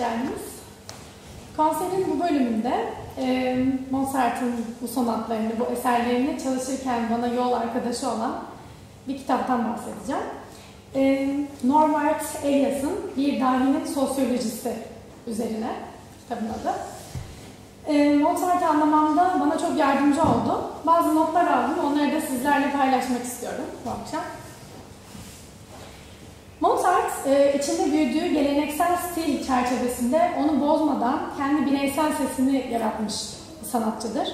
geldiniz. Konserin bu bölümünde e, Mozart'ın bu sonatlarını, bu eserlerini çalışırken bana yol arkadaşı olan bir kitaptan bahsedeceğim. E, Norbert Elias'ın Bir Dahinin Sosyolojisi üzerine kitabın adı. E, Mozart'ı anlamamda bana çok yardımcı oldu. Bazı notlar aldım, onları da sizlerle paylaşmak istiyorum bu akşam. E, içinde büyüdüğü geleneksel stil çerçevesinde onu bozmadan kendi bireysel sesini yaratmış sanatçıdır.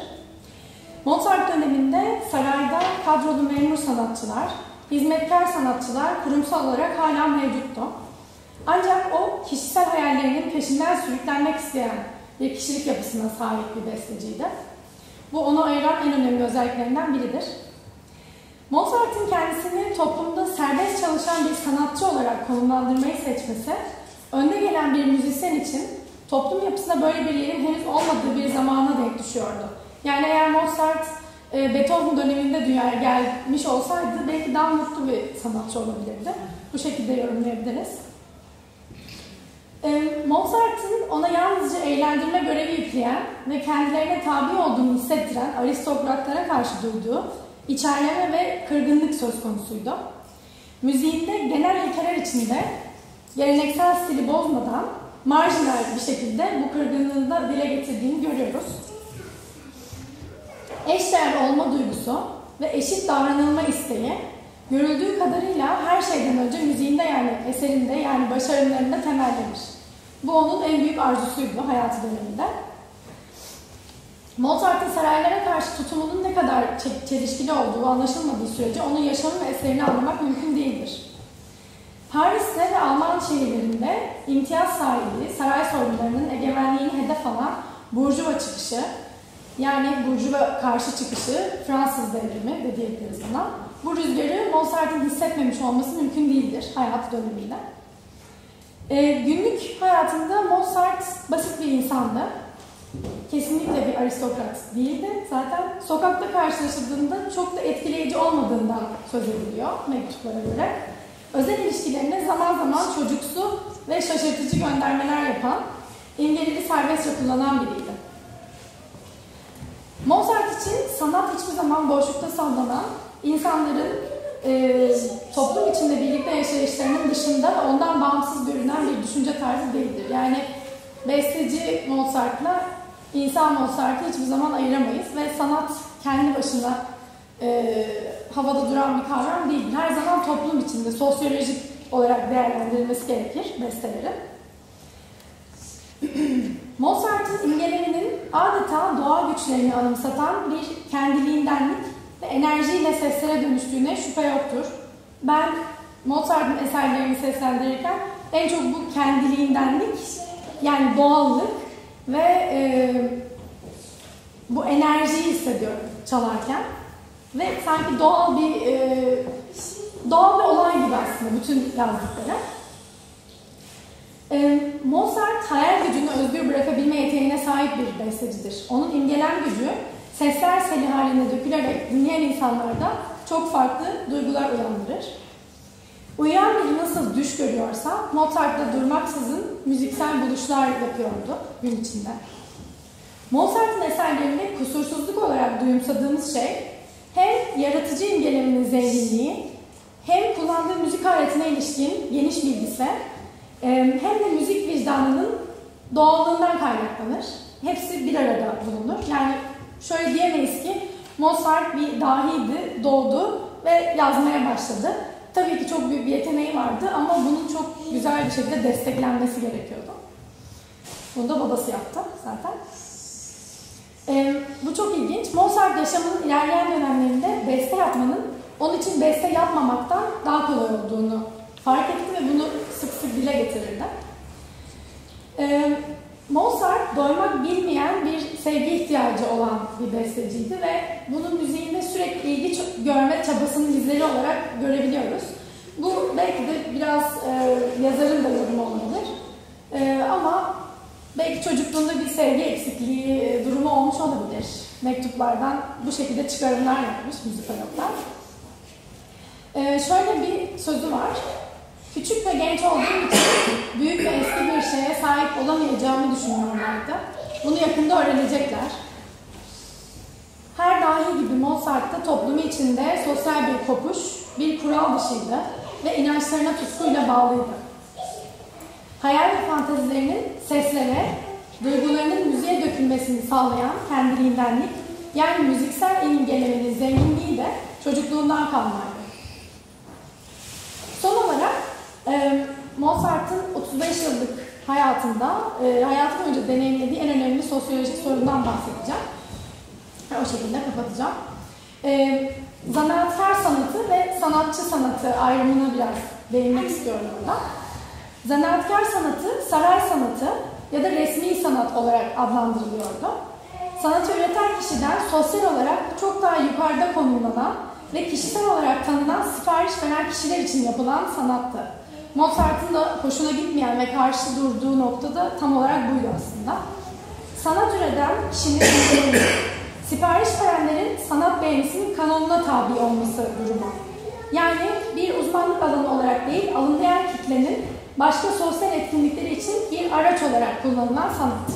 Mozart döneminde sarayda kadrolu memur sanatçılar, hizmetkar sanatçılar kurumsal olarak hala mevcuttu. Ancak o kişisel hayallerinin peşinden sürüklenmek isteyen bir kişilik yapısına sahip bir besteciydi. Bu onu ayıran en önemli özelliklerinden biridir. Mozart'ın kendisini toplumda serbest çalışan bir sanatçı olarak konumlandırmayı seçmesi, önde gelen bir müzisyen için toplum yapısında böyle bir yerin henüz olmadığı bir zamana denk düşüyordu. Yani eğer Mozart e, Beethoven döneminde dünyaya gelmiş olsaydı belki daha mutlu bir sanatçı olabilirdi. Bu şekilde yorumlayabiliriz. E, Mozart'ın ona yalnızca eğlendirme görevi yükleyen ve kendilerine tabi olduğunu hissettiren aristokratlara karşı duyduğu içerleme ve kırgınlık söz konusuydu. Müziğinde genel ilkeler içinde geleneksel stili bozmadan marjinal bir şekilde bu kırgınlığı da dile getirdiğini görüyoruz. Eşdeğer olma duygusu ve eşit davranılma isteği görüldüğü kadarıyla her şeyden önce müziğinde yani eserinde yani başarılarında temellenir. Bu onun en büyük arzusuydu hayatı döneminde. Mozart'ın saraylara karşı tutumunun ne kadar çelişkili olduğu anlaşılmadığı sürece onun yaşamı ve eserini anlamak mümkün değildir. Paris'te ve Alman şehirlerinde imtiyaz sahibi saray soylularının egemenliğini hedef alan Burjuva çıkışı, yani Burjuva karşı çıkışı Fransız devrimi de diyebiliriz buna. Bu rüzgarı Mozart'ın hissetmemiş olması mümkün değildir hayat döneminde. Ee, günlük hayatında Mozart basit bir insandı. Kesinlikle bir aristokrat değildi. Zaten sokakta karşılaşıldığında çok da etkileyici olmadığından söz ediliyor mektuplara göre. Özel ilişkilerine zaman zaman çocuksu ve şaşırtıcı göndermeler yapan, imgeleri serbestçe kullanan biriydi. Mozart için sanat hiçbir zaman boşlukta sallanan, insanların e, toplum içinde birlikte yaşayışlarının dışında ondan bağımsız görünen bir düşünce tarzı değildir. Yani besteci Mozart'la insan Mozart'ı hiçbir zaman ayıramayız ve sanat kendi başına e, havada duran bir kavram değil. Her zaman toplum içinde sosyolojik olarak değerlendirilmesi gerekir bestelerin. Mozart'ın imgeleminin adeta doğa güçlerini anımsatan bir kendiliğindenlik ve enerjiyle seslere dönüştüğüne şüphe yoktur. Ben Mozart'ın eserlerini seslendirirken en çok bu kendiliğindenlik yani doğallık ve e, bu enerjiyi hissediyorum çalarken. Ve sanki doğal bir e, doğal bir olay gibi aslında bütün yazdıkları. E, Mozart hayal gücünü özgür bırakabilme yeteneğine sahip bir bestecidir. Onun imgelen gücü sesler seli halinde dökülerek dinleyen insanlarda çok farklı duygular uyandırır. Uyuyan biri nasıl düş görüyorsa Mozart da durmaksızın müziksel buluşlar yapıyordu gün içinde. Mozart'ın eserlerinde kusursuzluk olarak duyumsadığımız şey hem yaratıcı imgeleminin zenginliği hem kullandığı müzik aletine ilişkin geniş bilgisi hem de müzik vicdanının doğallığından kaynaklanır. Hepsi bir arada bulunur. Yani şöyle diyemeyiz ki Mozart bir dahiydi, doğdu ve yazmaya başladı. Tabii ki çok büyük bir yeteneği vardı ama bunun çok güzel bir şekilde desteklenmesi gerekiyordu. Bunu da babası yaptı zaten. Ee, bu çok ilginç. Mozart yaşamının ilerleyen dönemlerinde beste yapmanın onun için beste yapmamaktan daha kolay olduğunu fark etti ve bunu sık sık dile getirirdi. Ee, Mozart doymak bilmeyen bir sevgi ihtiyacı olan bir besteciydi ve bunun müziğinde sürekli ilgi görme çabasının izleri olarak görebiliyoruz. Bu belki de biraz e, yazarın da yorumu olabilir. E, ama belki çocukluğunda bir sevgi eksikliği e, durumu olmuş olabilir. Mektuplardan bu şekilde çıkarımlar yapmış müzikologlar. E, şöyle bir sözü var. Küçük ve genç olduğum için büyük ve olamayacağımı düşünüyorlardı. Bunu yakında öğrenecekler. Her dahi gibi Mozart'ta toplumu içinde sosyal bir kopuş, bir kural dışıydı ve inançlarına tutkuyla bağlıydı. Hayal ve fantezilerinin seslere, duygularının müziğe dökülmesini sağlayan kendiliğindenlik, yani müziksel imgelemenin zenginliği de çocukluğundan kalmaydı. Son olarak Mozart'ın 35 yıllık hayatında, e, hayatı boyunca deneyimlediği en önemli sosyolojik sorundan bahsedeceğim. O şekilde kapatacağım. E, zanaatkar sanatı ve sanatçı sanatı ayrımına biraz değinmek istiyorum burada. Zanaatkar sanatı, saray sanatı ya da resmi sanat olarak adlandırılıyordu. Sanatı üreten kişiden sosyal olarak çok daha yukarıda konumlanan ve kişisel olarak tanınan sipariş veren kişiler için yapılan sanattı. Mozart'ın da hoşuna gitmeyen ve karşı durduğu noktada tam olarak buydu aslında. Sanat üreten kişinin sipariş verenlerin sanat beğenisinin kanonuna tabi olması durumu. Yani bir uzmanlık alanı olarak değil, alınlayan kitlenin başka sosyal etkinlikleri için bir araç olarak kullanılan sanat.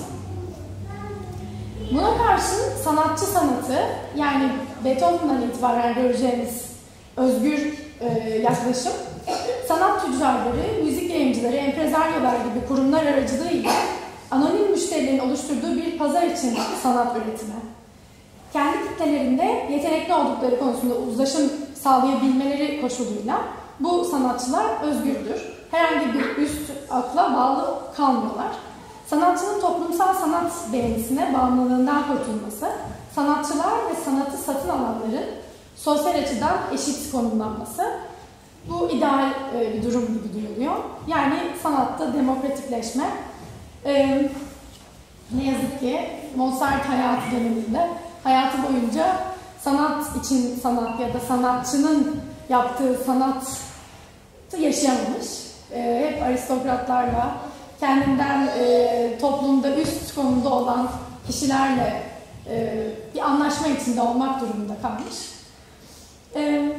Buna karşın sanatçı sanatı, yani Beethoven'dan itibaren göreceğimiz özgür e, yaklaşım, sanat tüccarları, müzik yayıncıları, emprezaryolar gibi kurumlar aracılığıyla anonim müşterilerin oluşturduğu bir pazar için sanat üretimi. Kendi kitlelerinde yetenekli oldukları konusunda uzlaşım sağlayabilmeleri koşuluyla bu sanatçılar özgürdür. Herhangi bir üst akla bağlı kalmıyorlar. sanatçının toplumsal sanat beğenisine bağımlılığından kurtulması, sanatçılar ve sanatı satın alanların sosyal açıdan eşit konumlanması, bu ideal e, bir durum gibi duyuluyor. Yani sanatta demokratikleşme. E, ne yazık ki Mozart hayatı döneminde hayatı boyunca sanat için sanat ya da sanatçının yaptığı sanat yaşayamamış. E, hep aristokratlarla, kendinden e, toplumda üst konumda olan kişilerle e, bir anlaşma içinde olmak durumunda kalmış. E,